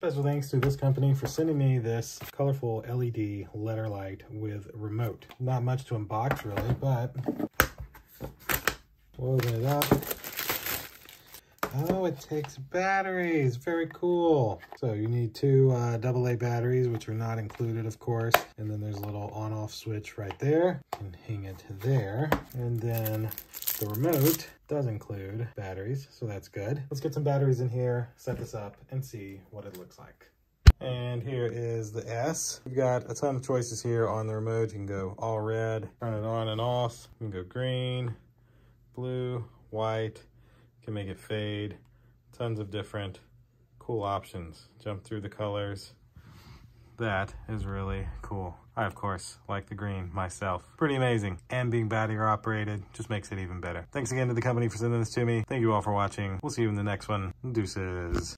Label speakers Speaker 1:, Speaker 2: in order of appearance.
Speaker 1: Special thanks to this company for sending me this colorful LED letter light with remote. Not much to unbox really, but open it up. Oh, it takes batteries. Very cool. So you need two uh, AA batteries, which are not included, of course. And then there's a little on-off switch right there. And hang it there. And then the remote does include batteries, so that's good. Let's get some batteries in here, set this up, and see what it looks like. And here is the S. We've got a ton of choices here on the remote. You can go all red, turn it on and off. You can go green, blue, white, can make it fade. Tons of different cool options. Jump through the colors. That is really cool. I, of course, like the green myself. Pretty amazing. And being battery operated just makes it even better. Thanks again to the company for sending this to me. Thank you all for watching. We'll see you in the next one. Deuces.